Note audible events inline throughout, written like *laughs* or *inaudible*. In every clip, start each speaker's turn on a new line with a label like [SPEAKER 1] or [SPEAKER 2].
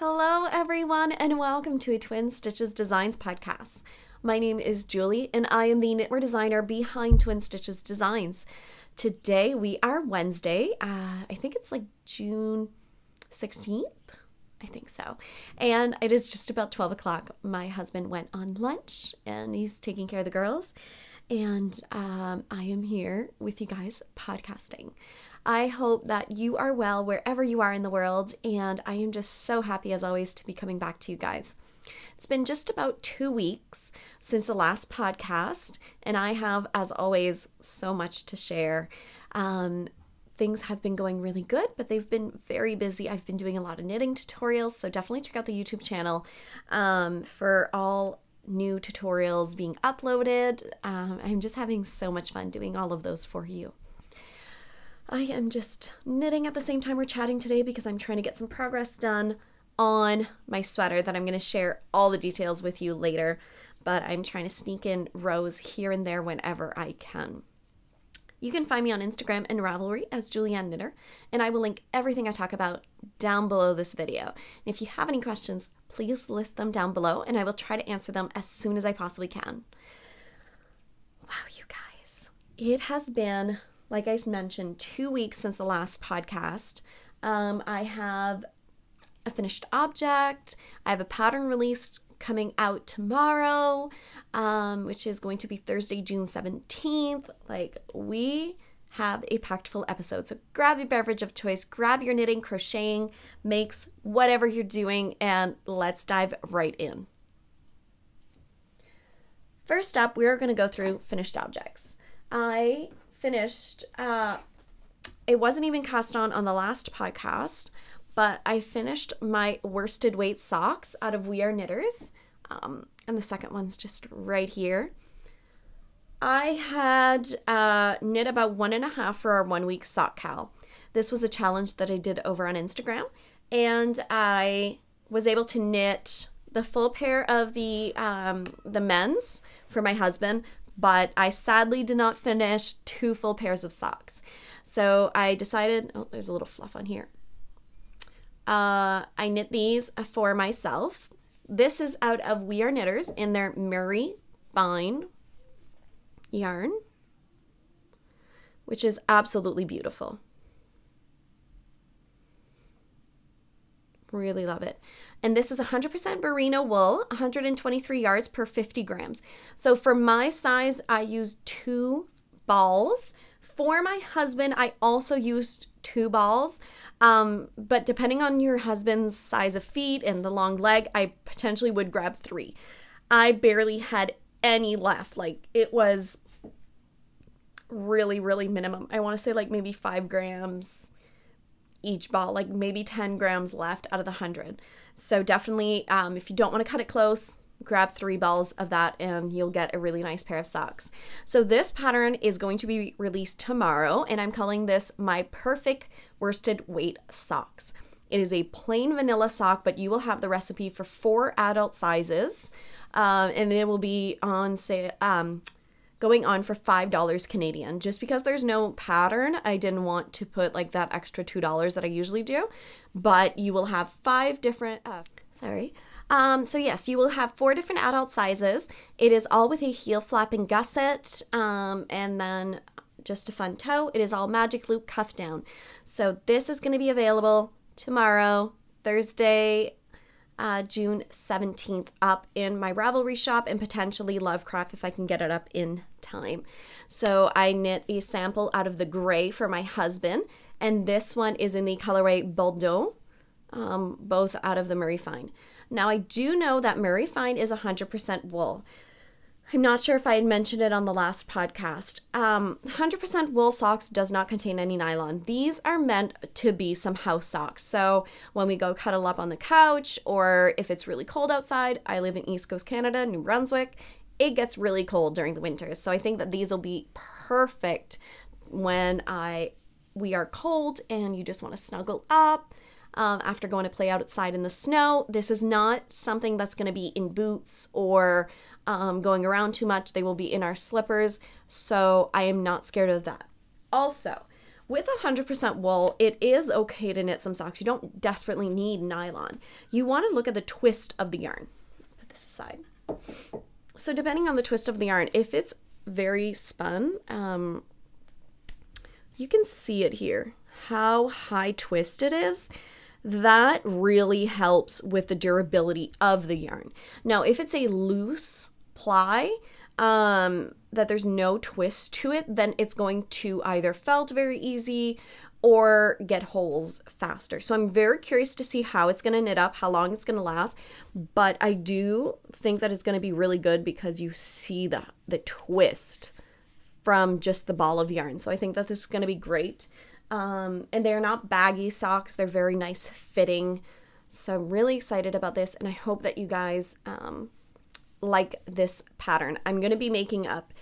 [SPEAKER 1] Hello, everyone, and welcome to a Twin Stitches Designs podcast. My name is Julie, and I am the knitwear designer behind Twin Stitches Designs. Today we are Wednesday. Uh, I think it's like June 16th. I think so. And it is just about 12 o'clock. My husband went on lunch and he's taking care of the girls. And um, I am here with you guys podcasting. I hope that you are well wherever you are in the world. And I am just so happy, as always, to be coming back to you guys. It's been just about two weeks since the last podcast, and I have, as always, so much to share. Um, things have been going really good, but they've been very busy. I've been doing a lot of knitting tutorials, so definitely check out the YouTube channel um, for all new tutorials being uploaded. Um, I'm just having so much fun doing all of those for you. I am just knitting at the same time we're chatting today because I'm trying to get some progress done on my sweater that I'm going to share all the details with you later, but I'm trying to sneak in rows here and there whenever I can. You can find me on Instagram and Ravelry as Julianne Knitter, and I will link everything I talk about down below this video. And if you have any questions, please list them down below, and I will try to answer them as soon as I possibly can. Wow, you guys. It has been, like I mentioned, two weeks since the last podcast. Um, I have a finished object, I have a pattern released coming out tomorrow, um, which is going to be Thursday, June 17th. Like, we have a packed full episode. So grab your beverage of choice, grab your knitting, crocheting, makes, whatever you're doing, and let's dive right in. First up, we're going to go through finished objects. I finished, uh, it wasn't even cast on on the last podcast, but I finished my worsted weight socks out of We Are Knitters. Um, and the second one's just right here. I had uh, knit about one and a half for our one week sock KAL. This was a challenge that I did over on Instagram, and I was able to knit the full pair of the um, the men's for my husband, but I sadly did not finish two full pairs of socks. So I decided, oh, there's a little fluff on here. Uh, I knit these for myself. This is out of We Are Knitters in their Murray Fine yarn, which is absolutely beautiful. Really love it. And this is 100% merino wool, 123 yards per 50 grams. So for my size, I used two balls. For my husband, I also used two balls. Um, but depending on your husband's size of feet and the long leg, I potentially would grab three. I barely had any left. Like it was really, really minimum. I want to say like maybe five grams each ball, like maybe 10 grams left out of the 100. So definitely, um, if you don't want to cut it close, grab three balls of that and you'll get a really nice pair of socks. So this pattern is going to be released tomorrow and I'm calling this my perfect worsted weight socks. It is a plain vanilla sock, but you will have the recipe for four adult sizes, uh, and it will be on say um, going on for five dollars Canadian. Just because there's no pattern, I didn't want to put like that extra two dollars that I usually do, but you will have five different. Uh, sorry, um, so yes, you will have four different adult sizes. It is all with a heel flap and gusset, um, and then just a fun toe. It is all magic loop cuff down. So this is going to be available tomorrow, Thursday, uh, June 17th, up in my Ravelry shop and potentially Lovecraft if I can get it up in time. So I knit a sample out of the gray for my husband, and this one is in the colorway Bordeaux, um, both out of the Merifine. Now, I do know that Merifine is 100% wool. I'm not sure if I had mentioned it on the last podcast. Um, 100% wool socks does not contain any nylon. These are meant to be some house socks. So when we go cuddle up on the couch, or if it's really cold outside, I live in East Coast Canada, New Brunswick, it gets really cold during the winters. So I think that these will be perfect when I we are cold and you just want to snuggle up um, after going to play outside in the snow. This is not something that's going to be in boots or um, going around too much. They will be in our slippers, so I am not scared of that. Also, with 100% wool, it is okay to knit some socks. You don't desperately need nylon. You want to look at the twist of the yarn. Put this aside. So depending on the twist of the yarn, if it's very spun, um, you can see it here, how high twist it is. That really helps with the durability of the yarn. Now, if it's a loose ply, um, that there's no twist to it, then it's going to either felt very easy or get holes faster. So I'm very curious to see how it's going to knit up, how long it's going to last, but I do think that it's going to be really good because you see the the twist from just the ball of yarn. So I think that this is going to be great. Um, and they're not baggy socks, they're very nice fitting. So I'm really excited about this, and I hope that you guys um, like this pattern. I'm going to be making up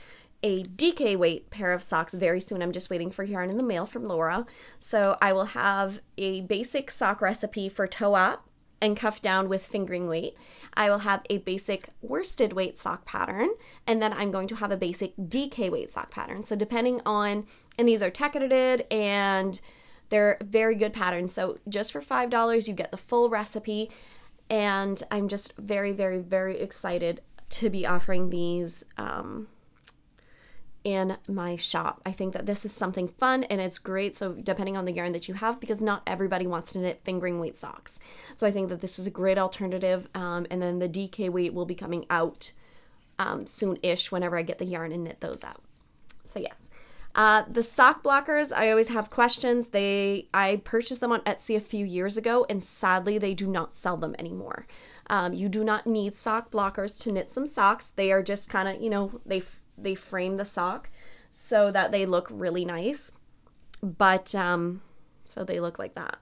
[SPEAKER 1] a DK weight pair of socks very soon. I'm just waiting for yarn in the mail from Laura. So I will have a basic sock recipe for toe up and cuff down with fingering weight. I will have a basic worsted weight sock pattern, and then I'm going to have a basic DK weight sock pattern. So depending on, and these are tech edited and they're very good patterns. So just for $5, you get the full recipe and I'm just very, very, very excited to be offering these um, in my shop. I think that this is something fun and it's great. So, depending on the yarn that you have, because not everybody wants to knit fingering weight socks. So, I think that this is a great alternative. Um, and then the DK weight will be coming out um, soon ish whenever I get the yarn and knit those out. So, yes. Uh, the sock blockers, I always have questions. They I purchased them on Etsy a few years ago, and sadly, they do not sell them anymore. Um, you do not need sock blockers to knit some socks. They are just kind of you know they they frame the sock so that they look really nice, but um, so they look like that.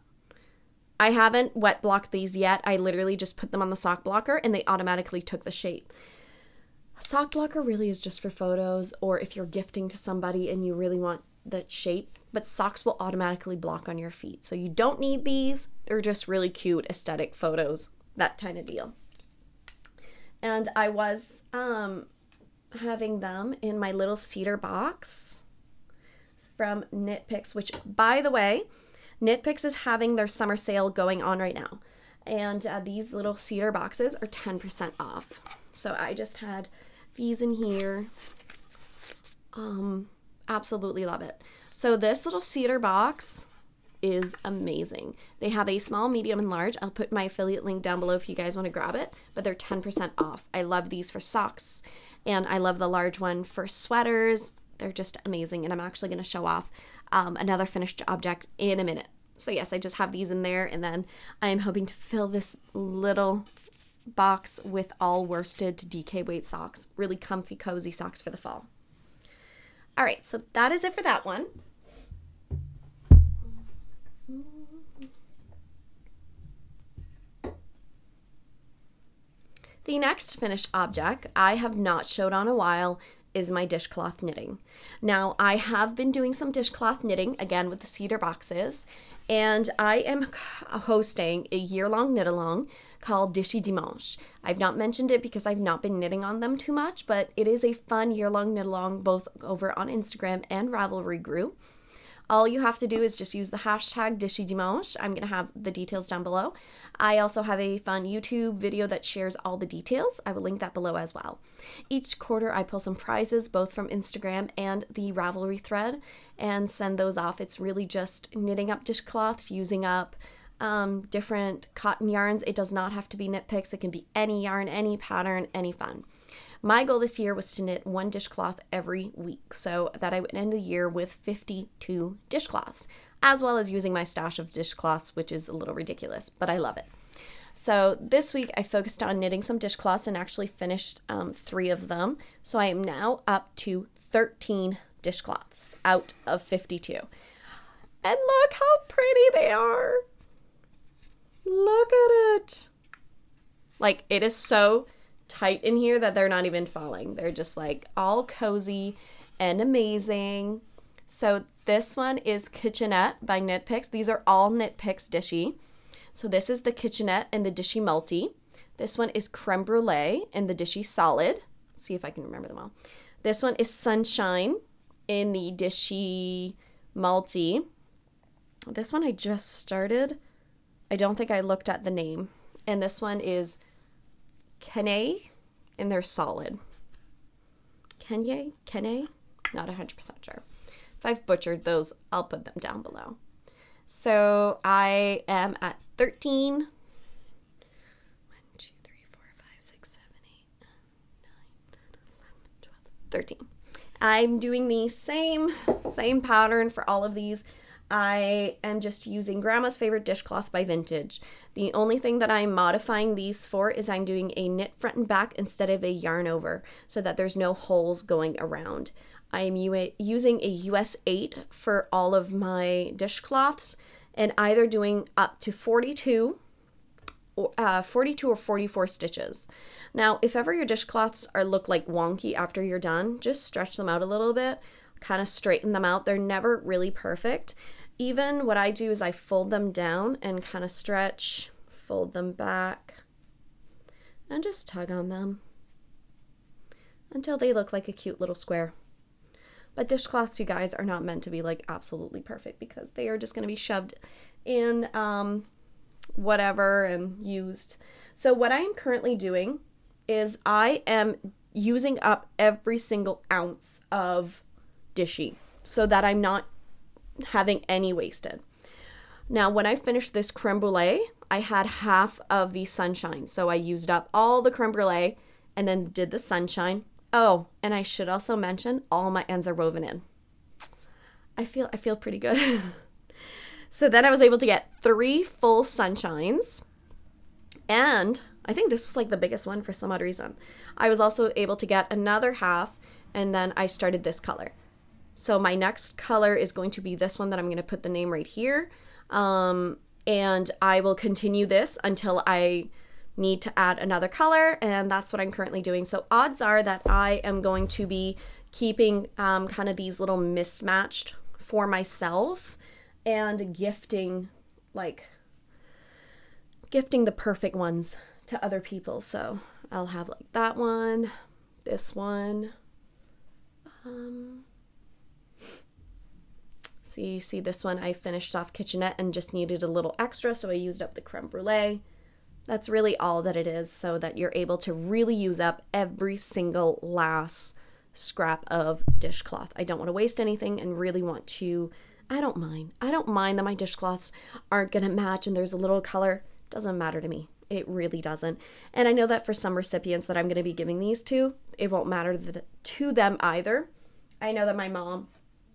[SPEAKER 1] I haven't wet blocked these yet. I literally just put them on the sock blocker, and they automatically took the shape. A sock blocker really is just for photos or if you're gifting to somebody and you really want that shape, but socks will automatically block on your feet. So you don't need these. They're just really cute aesthetic photos, that kind of deal. And I was um, having them in my little cedar box from Knit Picks, which, by the way, Knit Picks is having their summer sale going on right now. And uh, these little cedar boxes are 10% off. So I just had these in here. Um, absolutely love it. So this little cedar box is amazing. They have a small, medium, and large. I'll put my affiliate link down below if you guys want to grab it, but they're 10% off. I love these for socks, and I love the large one for sweaters. They're just amazing, and I'm actually going to show off um, another finished object in a minute. So yes, I just have these in there, and then I am hoping to fill this little box with all worsted to DK weight socks. Really comfy, cozy socks for the fall. All right, so that is it for that one. The next finished object I have not showed on a while is my dishcloth knitting. Now, I have been doing some dishcloth knitting again with the cedar boxes, and I am hosting a year long knit along called Dishy Dimanche. I've not mentioned it because I've not been knitting on them too much, but it is a fun year long knit along both over on Instagram and Ravelry group. All you have to do is just use the hashtag Dishy Dimanche. I'm going to have the details down below. I also have a fun YouTube video that shares all the details. I will link that below as well. Each quarter, I pull some prizes both from Instagram and the Ravelry thread and send those off. It's really just knitting up dishcloths, using up um, different cotton yarns. It does not have to be knit picks, it can be any yarn, any pattern, any fun. My goal this year was to knit one dishcloth every week so that I would end the year with 52 dishcloths, as well as using my stash of dishcloths, which is a little ridiculous, but I love it. So this week I focused on knitting some dishcloths and actually finished um, three of them. So I am now up to 13 dishcloths out of 52. And look how pretty they are. Look at it. Like, it is so tight in here that they're not even falling. They're just like all cozy and amazing. So, this one is Kitchenette by Knit Picks. These are all Knit Picks dishy. So, this is the Kitchenette and the Dishy Multi. This one is Creme Brulee and the Dishy Solid. See if I can remember them all. This one is Sunshine in the Dishy Multi. this one I just started. I don't think I looked at the name. And this one is Kene, and they're solid. Kenye? Kene? Not 100% sure. If I've butchered those, I'll put them down below. So I am at 13. 1, 2, 3, 4, 5, 6, 7, 8, 9, 10, 11, 12, 13. I'm doing the same, same pattern for all of these. I am just using Grandma's Favorite Dishcloth by Vintage. The only thing that I'm modifying these for is I'm doing a knit front and back instead of a yarn over so that there's no holes going around. I am using a US 8 for all of my dishcloths and either doing up to 42 or, uh, 42 or 44 stitches. Now, if ever your dishcloths are look like wonky after you're done, just stretch them out a little bit, kind of straighten them out. They're never really perfect. Even what I do is I fold them down and kind of stretch, fold them back, and just tug on them until they look like a cute little square. But dishcloths, you guys, are not meant to be like absolutely perfect because they are just going to be shoved in um, whatever and used. So, what I am currently doing is I am using up every single ounce of dishy so that I'm not having any wasted. Now, when I finished this creme brulee, I had half of the sunshine. So I used up all the creme brulee and then did the sunshine. Oh, and I should also mention all my ends are woven in. I feel I feel pretty good. *laughs* so then I was able to get three full sunshines. And I think this was like the biggest one for some odd reason. I was also able to get another half and then I started this color. So my next color is going to be this one that I'm going to put the name right here. Um, and I will continue this until I need to add another color and that's what I'm currently doing. So odds are that I am going to be keeping um, kind of these little mismatched for myself and gifting like gifting the perfect ones to other people. So I'll have like that one, this one. Um, see, see this one I finished off kitchenette and just needed a little extra, so I used up the creme brulee. That's really all that it is, so that you're able to really use up every single last scrap of dishcloth. I don't want to waste anything and really want to. I don't mind. I don't mind that my dishcloths aren't going to match and there's a little color. Doesn't matter to me. It really doesn't. And I know that for some recipients that I'm going to be giving these to, it won't matter to them either. I know that my mom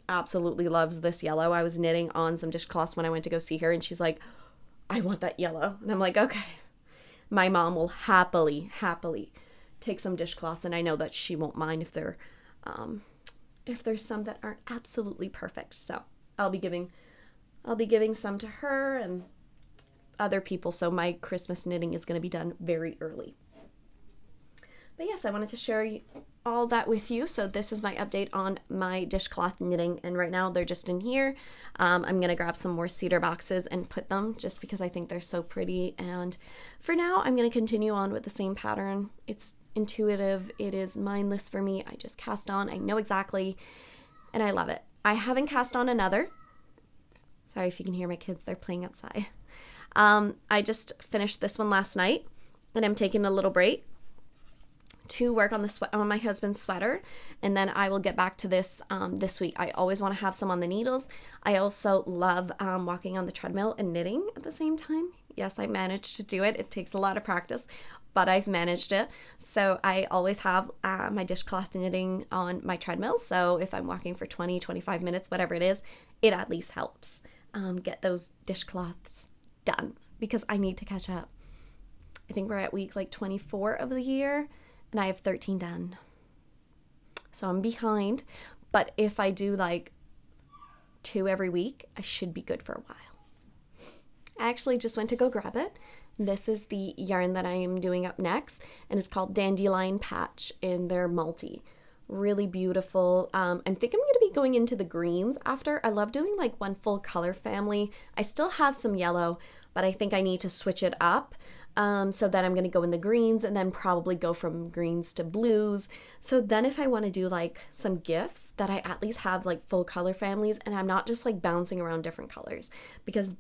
[SPEAKER 1] absolutely loves this yellow. I was knitting on some dishcloths when I went to go see her, and she's like, I want that yellow. And I'm like, okay, my mom will happily, happily take some dishcloths, and I know that she won't mind if they're, um, if there's some that aren't absolutely perfect. So I'll be giving, I'll be giving some to her and other people. So my Christmas knitting is going to be done very early. But yes, I wanted to share all that with you. So this is my update on my dishcloth knitting, and right now they're just in here. Um, I'm gonna grab some more cedar boxes and put them just because I think they're so pretty. And for now, I'm gonna continue on with the same pattern. It's intuitive. It is mindless for me. I just cast on. I know exactly, and I love it. I haven't cast on another. Sorry if you can hear my kids. They're playing outside. Um, I just finished this one last night, and I'm taking a little break to work on the sweat on my husband's sweater and then I will get back to this um, this week. I always want to have some on the needles. I also love um, walking on the treadmill and knitting at the same time. Yes, I managed to do it. It takes a lot of practice, but I've managed it. So I always have uh, my dishcloth knitting on my treadmill. So if I'm walking for 20, 25 minutes, whatever it is, it at least helps um, get those dishcloths done because I need to catch up. I think we're at week like 24 of the year and I have 13 done. So I'm behind, but if I do like two every week, I should be good for a while. I actually just went to go grab it. This is the yarn that I am doing up next, and it's called Dandelion Patch in their multi. Really beautiful. Um, I think I'm going to be going into the greens after. I love doing like one full color family. I still have some yellow, but I think I need to switch it up Um, so then I'm going to go in the greens and then probably go from greens to blues. So then if I want to do like some gifts that I at least have like full color families and I'm not just like bouncing around different colors because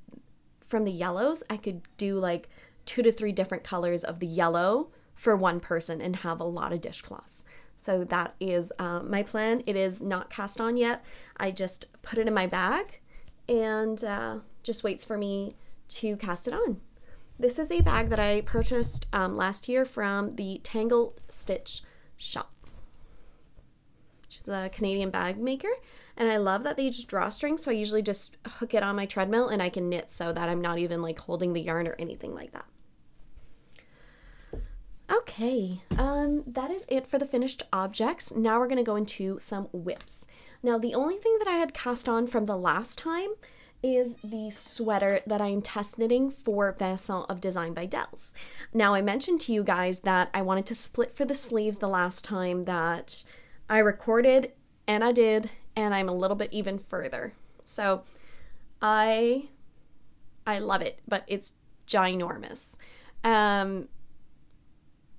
[SPEAKER 1] from the yellows, I could do like two to three different colors of the yellow for one person and have a lot of dishcloths. So that is uh, my plan. It is not cast on yet. I just put it in my bag and uh, just waits for me to cast it on. This is a bag that I purchased um, last year from the Tangle Stitch shop. She's a Canadian bag maker, and I love that they use drawstring. So I usually just hook it on my treadmill and I can knit so that I'm not even like holding the yarn or anything like that. Okay, um, that is it for the finished objects. Now we're going to go into some WIPs. Now, the only thing that I had cast on from the last time is the sweater that I'm test knitting for Vincent of Design by Delz. Now, I mentioned to you guys that I wanted to split for the sleeves the last time that I recorded, and I did, and I'm a little bit even further. So, I I love it, but it's ginormous. Um,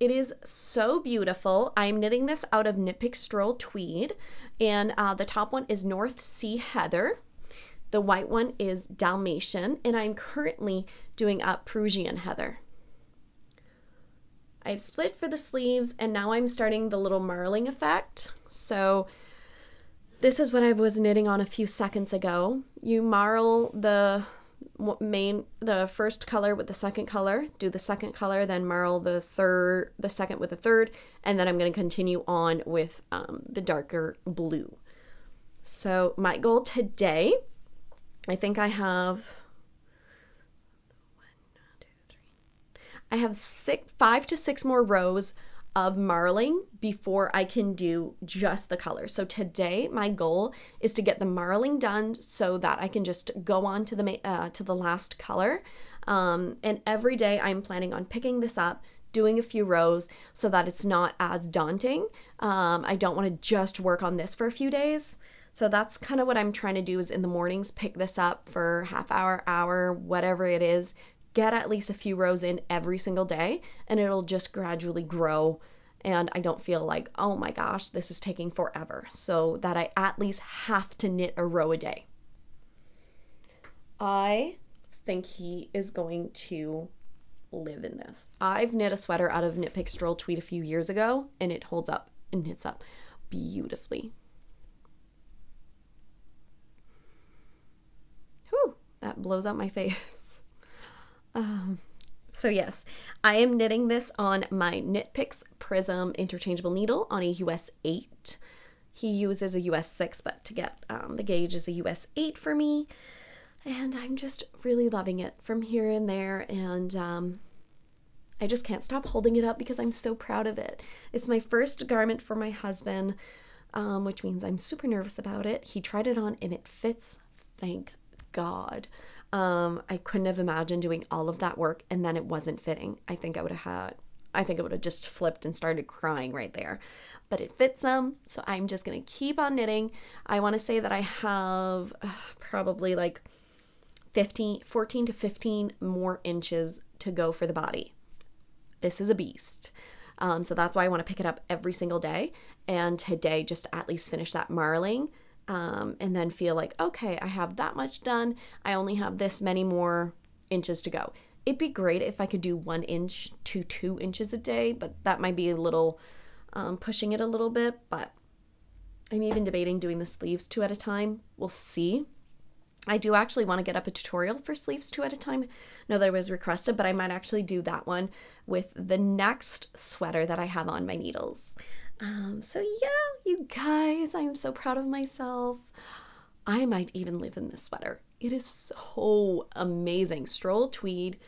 [SPEAKER 1] it is so beautiful. I'm knitting this out of Knit Pick Stroll Tweed, and uh, the top one is North Sea Heather. The white one is Dalmatian, and I'm currently doing up Prussian Heather. I've split for the sleeves, and now I'm starting the little marling effect. So this is what I was knitting on a few seconds ago. You marl the main the first color with the second color do the second color then marl the third the second with the third and then i'm going to continue on with um, the darker blue so my goal today i think i have one two three i have six five to six more rows of marling before I can do just the color. So today my goal is to get the marling done so that I can just go on to the uh, to the last color. Um, and every day I'm planning on picking this up, doing a few rows so that it's not as daunting. Um, I don't want to just work on this for a few days. So that's kind of what I'm trying to do is in the mornings pick this up for half hour, hour, whatever it is, get at least a few rows in every single day and it'll just gradually grow and I don't feel like, oh my gosh, this is taking forever. So that I at least have to knit a row a day. I think he is going to live in this. I've knit a sweater out of Knit Pick Stroll Tweed a few years ago and it holds up and knits up beautifully. Blows out my face. *laughs* Um, so yes, I am knitting this on my Knit Picks Prism interchangeable needle on a US 8. He uses a US 6, but to get um, the gauge is a US 8 for me. And I'm just really loving it from here and there. And um, I just can't stop holding it up because I'm so proud of it. It's my first garment for my husband, um, which means I'm super nervous about it. He tried it on and it fits, thank God. Um, I couldn't have imagined doing all of that work and then it wasn't fitting. I think I would have had, I think I would have just flipped and started crying right there. But it fits them, so I'm just gonna keep on knitting. I want to say that I have uh, probably like 15, 14 to 15 more inches to go for the body. This is a beast. Um, so that's why I want to pick it up every single day. And today, just at least finish that marling um, and then feel like, okay, I have that much done. I only have this many more inches to go. It'd be great if I could do one inch to two inches a day, but that might be a little um, pushing it a little bit. But I'm even debating doing the sleeves two at a time. We'll see. I do actually want to get up a tutorial for sleeves two at a time. No, that was requested, but I might actually do that one with the next sweater that I have on my needles. Um, so yeah, you guys, I am so proud of myself. I might even live in this sweater. It is so amazing. Stroll tweed.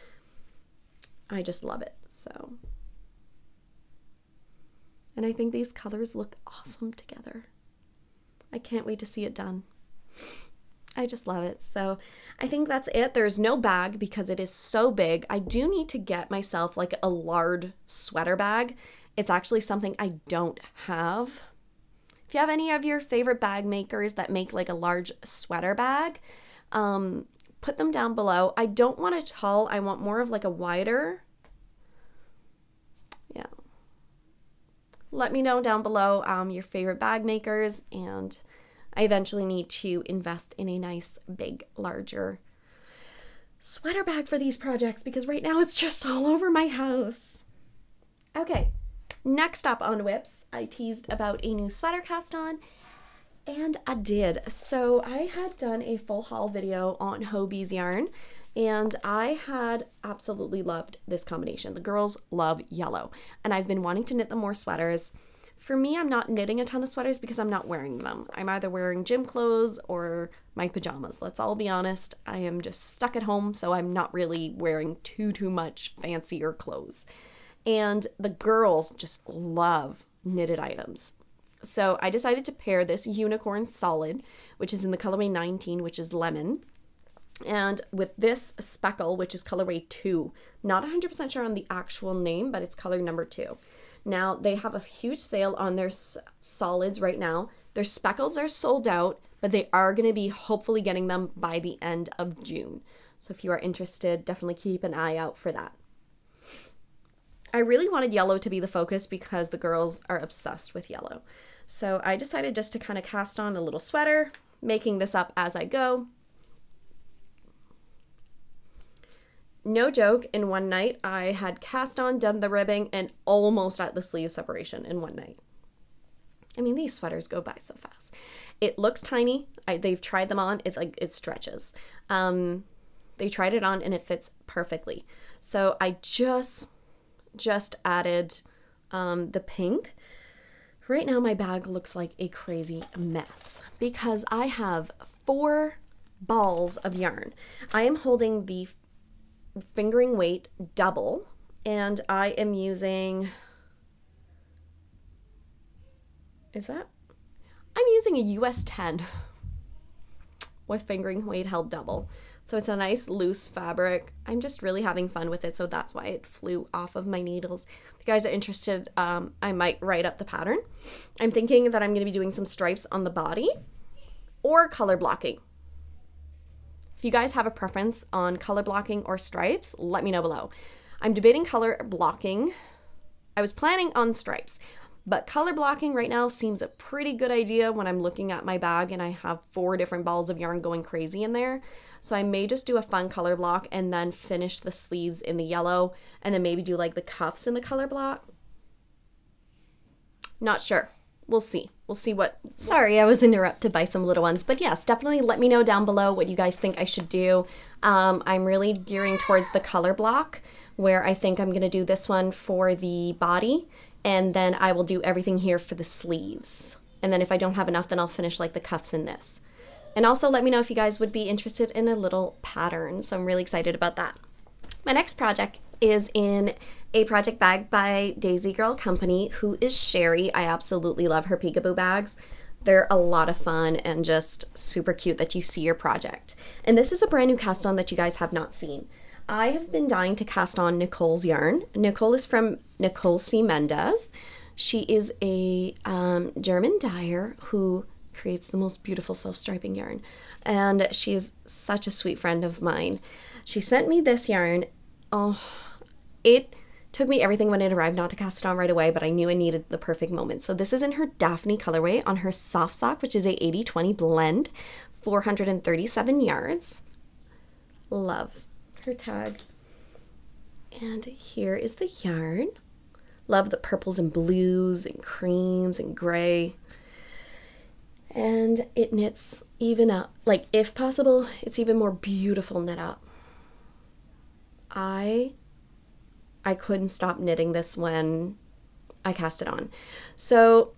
[SPEAKER 1] I just love it. So, and I think these colors look awesome together. I can't wait to see it done. I just love it. So I think that's it. There's no bag because it is so big. I do need to get myself like a large sweater bag it's actually something I don't have. If you have any of your favorite bag makers that make like a large sweater bag, um, put them down below. I don't want a tall, I want more of like a wider. Yeah. Let me know down below um, your favorite bag makers and I eventually need to invest in a nice, big, larger sweater bag for these projects because right now it's just all over my house. Okay, next up on WIPs, I teased about a new sweater cast on, and I did. So I had done a full haul video on Hobbii's yarn, and I had absolutely loved this combination. The girls love yellow, and I've been wanting to knit them more sweaters. For me, I'm not knitting a ton of sweaters because I'm not wearing them. I'm either wearing gym clothes or my pajamas. Let's all be honest. I am just stuck at home, so I'm not really wearing too too much fancier clothes. And the girls just love knitted items. So I decided to pair this unicorn solid, which is in the colorway 19, which is lemon, and with this speckle, which is colorway 2. Not 100% sure on the actual name, but it's color number 2. Now, they have a huge sale on their solids right now. Their speckles are sold out, but they are going to be hopefully getting them by the end of June. So if you are interested, definitely keep an eye out for that. I really wanted yellow to be the focus because the girls are obsessed with yellow. So I decided just to kind of cast on a little sweater, making this up as I go. no joke, in one night, I had cast on, done the ribbing, and almost at the sleeve separation in one night. I mean, these sweaters go by so fast. It looks tiny. I, they've tried them on. It like it stretches. Um, they tried it on and it fits perfectly. So I just just added um, the pink. Right now, my bag looks like a crazy mess because I have four balls of yarn. I am holding the fingering weight double and I am using is that I'm using a US 10 with fingering weight held double. So it's a nice loose fabric. I'm just really having fun with it, so that's why it flew off of my needles. If you guys are interested, um, I might write up the pattern. I'm thinking that I'm going to be doing some stripes on the body or color blocking. If you guys have a preference on color blocking or stripes, let me know below. I'm debating color blocking. I was planning on stripes, but color blocking right now seems a pretty good idea when I'm looking at my bag and I have four different balls of yarn going crazy in there. So I may just do a fun color block and then finish the sleeves in the yellow and then maybe do like the cuffs in the color block. Not sure. We'll see we'll see what. *laughs* Sorry, I was interrupted by some little ones, but yes, definitely let me know down below what you guys think I should do. Um, I'm really gearing towards the color block, where I think I'm going to do this one for the body, and then I will do everything here for the sleeves. And then if I don't have enough, then I'll finish like the cuffs in this. And also let me know if you guys would be interested in a little pattern. So I'm really excited about that. My next project is in a project bag by Daisy Girl Company, who is Sherry. I absolutely love her peekaboo bags. They're a lot of fun and just super cute that you see your project. And this is a brand new cast on that you guys have not seen. I have been dying to cast on Nicole's yarn. Nicole is from Nicole C. Mendez. She is a um, German dyer who creates the most beautiful self striping yarn. And she is such a sweet friend of mine. She sent me this yarn. Oh, it took me everything when it arrived not to cast it on right away, but I knew I needed the perfect moment. So this is in her Daphne colorway on her soft sock, which is a 80-20 blend, 437 yards. Love her tag. And here is the yarn. Love the purples and blues and creams and gray. And it knits even up. Like, if possible, it's even more beautiful knit up. I I couldn't stop knitting this when I cast it on. So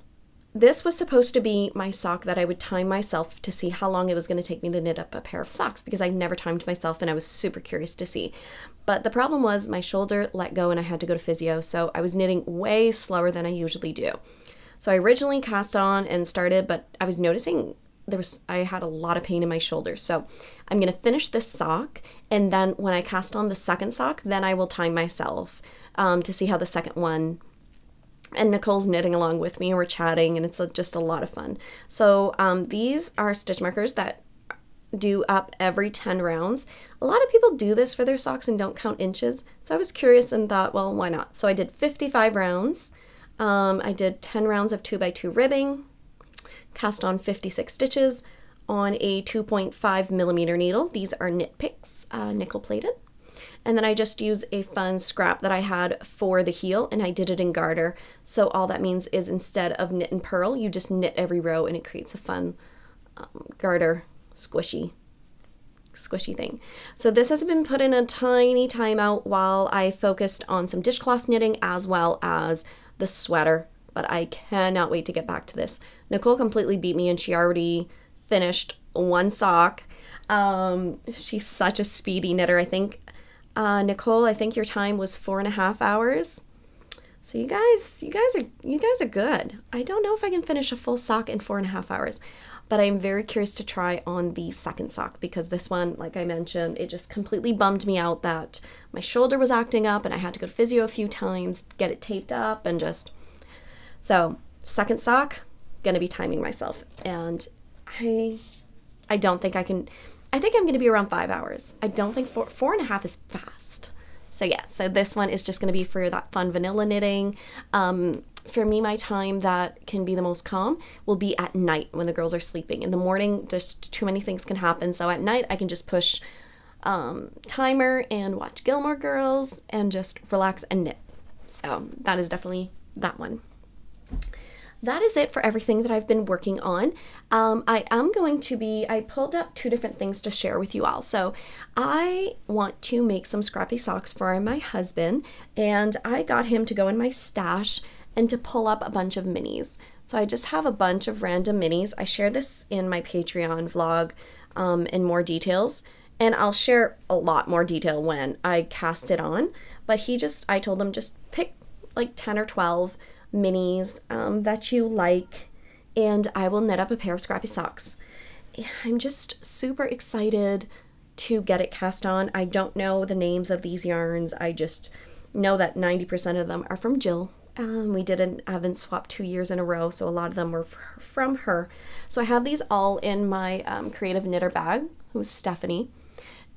[SPEAKER 1] this was supposed to be my sock that I would time myself to see how long it was going to take me to knit up a pair of socks because I never timed myself and I was super curious to see. But the problem was my shoulder let go and I had to go to physio, so I was knitting way slower than I usually do. So I originally cast on and started, but I was noticing there was I had a lot of pain in my shoulders. So I'm going to finish this sock and then when I cast on the second sock, then I will time myself um, to see how the second one and Nicole's knitting along with me and we're chatting and it's a, just a lot of fun. So um, these are stitch markers that do up every 10 rounds. A lot of people do this for their socks and don't count inches. So I was curious and thought, well, why not? So I did 55 rounds Um, I did 10 rounds of 2x2 ribbing, cast on 56 stitches on a 2.5 millimeter needle. These are Knit Picks, uh, nickel plated. And then I just use a fun scrap that I had for the heel and I did it in garter. So all that means is instead of knit and purl, you just knit every row and it creates a fun um, garter squishy squishy thing. So this has been put in a tiny timeout while I focused on some dishcloth knitting as well as the sweater, but I cannot wait to get back to this. Nicole completely beat me and she already finished one sock. Um, she's such a speedy knitter. I think, uh, Nicole, I think your time was four and a half hours. So you guys, you guys are you guys are good. I don't know if I can finish a full sock in four and a half hours but I'm very curious to try on the second sock because this one, like I mentioned, it just completely bummed me out that my shoulder was acting up and I had to go to physio a few times, get it taped up, and just. So, second sock, gonna be timing myself. And I I don't think I can I think I'm gonna be around five hours. I don't think four four and a half is fast. So yeah, so this one is just gonna be for that fun vanilla knitting. Um, for me, my time that can be the most calm will be at night when the girls are sleeping. In the morning, just too many things can happen. So at night, I can just push um, timer and watch Gilmore Girls and just relax and knit. So that is definitely that one. That is it for everything that I've been working on. Um, I am going to be, I pulled up two different things to share with you all. So I want to make some scrappy socks for my husband, and I got him to go in my stash and to pull up a bunch of minis. So I just have a bunch of random minis. I share this in my Patreon vlog um, in more details, and I'll share a lot more detail when I cast it on. But he just, I told him just pick like 10 or 12 minis um, that you like, and I will knit up a pair of scrappy socks. I'm just super excited to get it cast on. I don't know the names of these yarns. I just know that 90% of them are from Jill um, we did an Evans swap two years in a row, so a lot of them were from her. So I have these all in my um, creative knitter bag, who's Stephanie,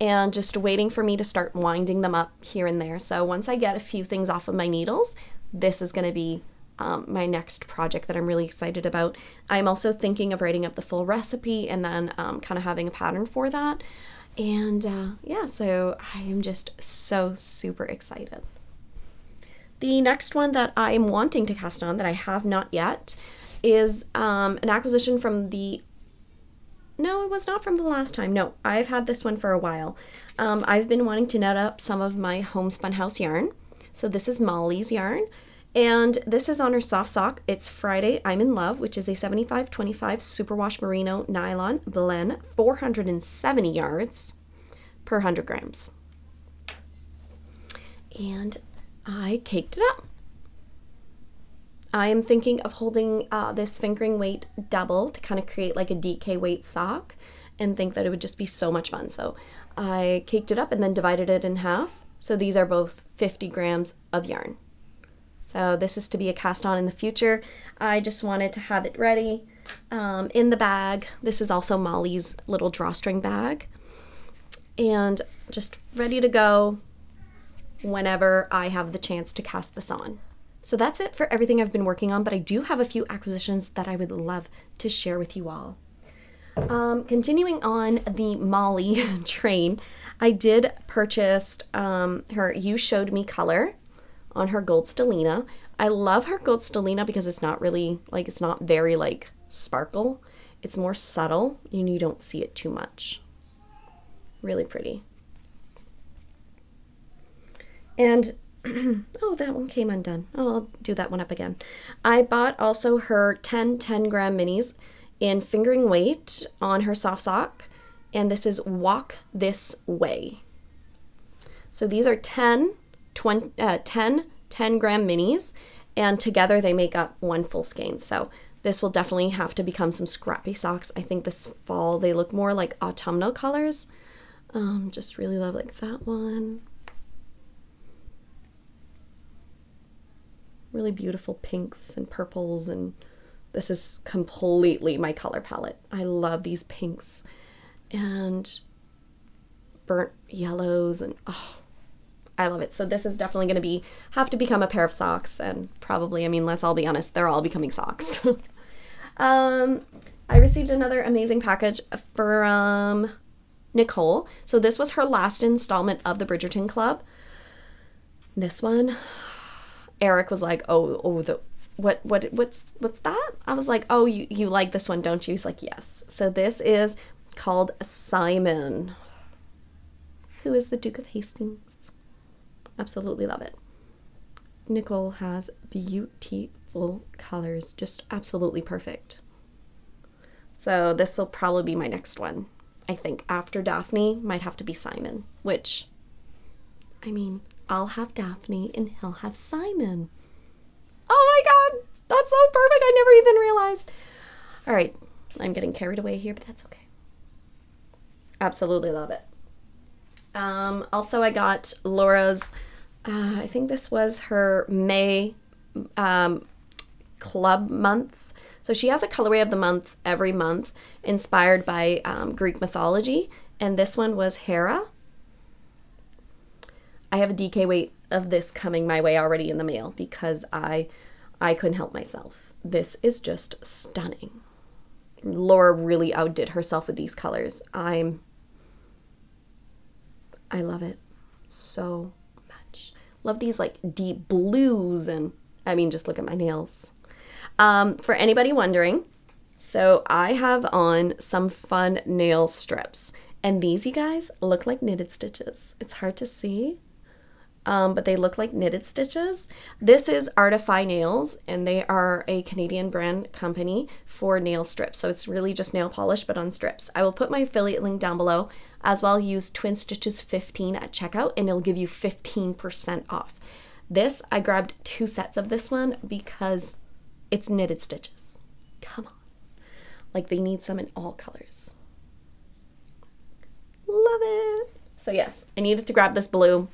[SPEAKER 1] and just waiting for me to start winding them up here and there. So once I get a few things off of my needles, this is going to be um, my next project that I'm really excited about. I'm also thinking of writing up the full recipe and then um, kind of having a pattern for that. And uh, yeah, so I am just so super excited. The next one that I'm wanting to cast on that I have not yet is um, an acquisition from the. No, it was not from the last time. No, I've had this one for a while. Um, I've been wanting to net up some of my homespun house yarn. So this is Molly's yarn. And this is on her soft sock. It's Friday I'm in Love, which is a 7525 superwash merino nylon blend, 470 yards per 100 grams. And I caked it up. I am thinking of holding uh, this fingering weight double to kind of create like a DK weight sock and think that it would just be so much fun. So I caked it up and then divided it in half. So these are both 50 grams of yarn. So this is to be a cast on in the future. I just wanted to have it ready um, in the bag. This is also Molly's little drawstring bag. And just ready to go whenever I have the chance to cast this on. So that's it for everything I've been working on, but I do have a few acquisitions that I would love to share with you all. Um, continuing on the Molly *laughs* train, I did purchase um, her You Showed Me color on her gold stellina. I love her gold stellina because it's not really like it's not very like sparkle. It's more subtle and you don't see it too much. Really pretty. And *clears throat* oh, that one came undone. Oh, I'll do that one up again. I bought also her 10 10 gram minis in fingering weight on her soft sock. And this is Walk This Way. So these are 10, 20, uh, 10 10 gram minis, and together they make up one full skein. So this will definitely have to become some scrappy socks. I think this fall they look more like autumnal colors. Um, just really love like that one. Really beautiful pinks and purples and this is completely my color palette. I love these pinks and burnt yellows and oh I love it. So this is definitely going to be have to become a pair of socks, and probably, I mean, let's all be honest, they're all becoming socks. *laughs* um, I received another amazing package from Nicole. So this was her last installment of the Bridgerton Club. This one, Eric was like, "Oh, oh, the what, what, what's, what's that?" I was like, "Oh, you, you like this one, don't you?" He's like, "Yes." So this is called Simon, who is the Duke of Hastings. Absolutely love it. Nicole has beautiful colors, just absolutely perfect. So this will probably be my next one. I think after Daphne might have to be Simon, which, I mean, I'll have Daphne and he'll have Simon. Oh my god, that's so perfect. I never even realized. All right, I'm getting carried away here, but that's okay. Absolutely love it. Um, also, I got Laura's, uh, I think this was her May um, club month. So she has a colorway of the month every month inspired by um, Greek mythology. And this one was Hera. I have a DK weight of this coming my way already in the mail because I I couldn't help myself. This is just stunning. Laura really outdid herself with these colors. I'm I love it so much. Love these like deep blues and I mean just look at my nails. Um, for anybody wondering, so I have on some fun nail strips and these you guys look like knitted stitches. It's hard to see, um, but they look like knitted stitches. This is Artify Nails, and they are a Canadian brand company for nail strips. So it's really just nail polish, but on strips. I will put my affiliate link down below. As well, use Twin Stitches 15 at checkout, and it'll give you 15% off. This, I grabbed two sets of this one because it's knitted stitches. Come on. Like they need some in all colors. Love it. So yes, I needed to grab this blue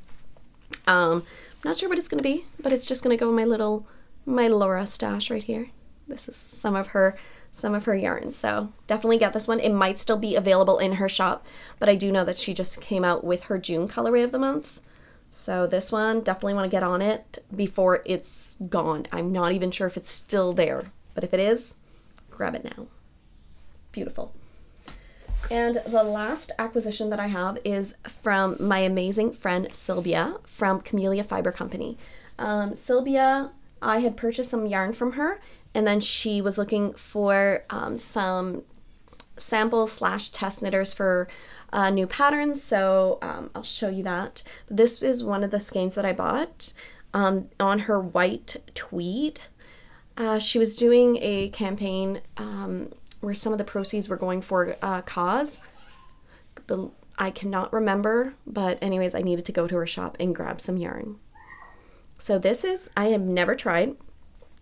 [SPEAKER 1] um, I'm not sure what it's gonna be, but it's just gonna go in my little my Laura stash right here. This is some of her some of her yarns. So definitely get this one. It might still be available in her shop, but I do know that she just came out with her June colorway of the month. So this one, definitely want to get on it before it's gone. I'm not even sure if it's still there, but if it is, grab it now. Beautiful. And the last acquisition that I have is from my amazing friend Sylvia from Camellia Fiber Company. Um, Sylvia, I had purchased some yarn from her, and then she was looking for um, some sample slash test knitters for uh, new patterns. So um, I'll show you that. This is one of the skeins that I bought um, on her white tweed. Uh, she was doing a campaign um, where some of the proceeds were going for a uh, cause. The, I cannot remember, but anyways, I needed to go to her shop and grab some yarn. So this is, I have never tried.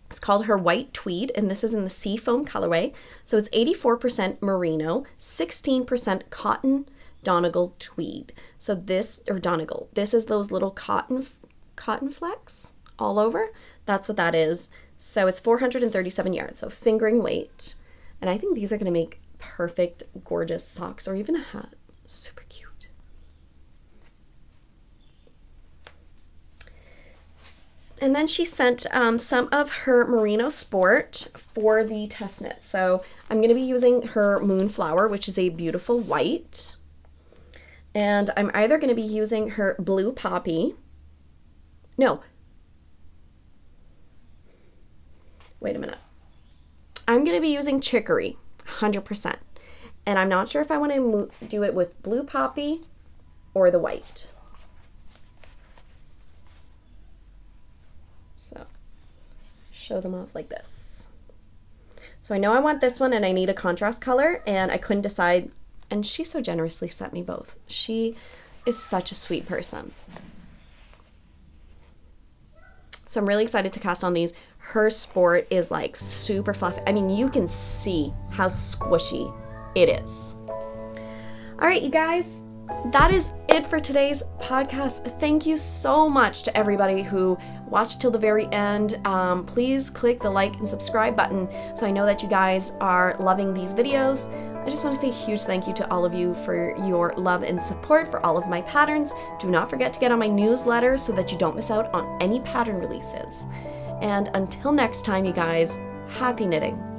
[SPEAKER 1] It's called her White Tweed, and this is in the Seafoam colorway. So it's 84% merino, 16% cotton Donegal tweed. So this, or Donegal, this is those little cotton, cotton flecks all over. That's what that is. So it's 437 yards, so fingering weight. And I think these are going to make perfect, gorgeous socks or even a hat. Super cute. And then she sent um, some of her Merino Sport for the test knit. So I'm going to be using her Moonflower, which is a beautiful white. And I'm either going to be using her Blue Poppy. No. Wait a minute. I'm going to be using chicory, 100%. And I'm not sure if I want to do it with blue poppy or the white. So, show them off like this. So I know I want this one and I need a contrast color and I couldn't decide. And she so generously sent me both. She is such a sweet person. So I'm really excited to cast on these her sport is like super fluffy. I mean, you can see how squishy it is. All right, you guys, that is it for today's podcast. Thank you so much to everybody who watched till the very end. Um, please click the like and subscribe button so I know that you guys are loving these videos. I just want to say a huge thank you to all of you for your love and support for all of my patterns. Do not forget to get on my newsletter so that you don't miss out on any pattern releases. And until next time, you guys, happy knitting.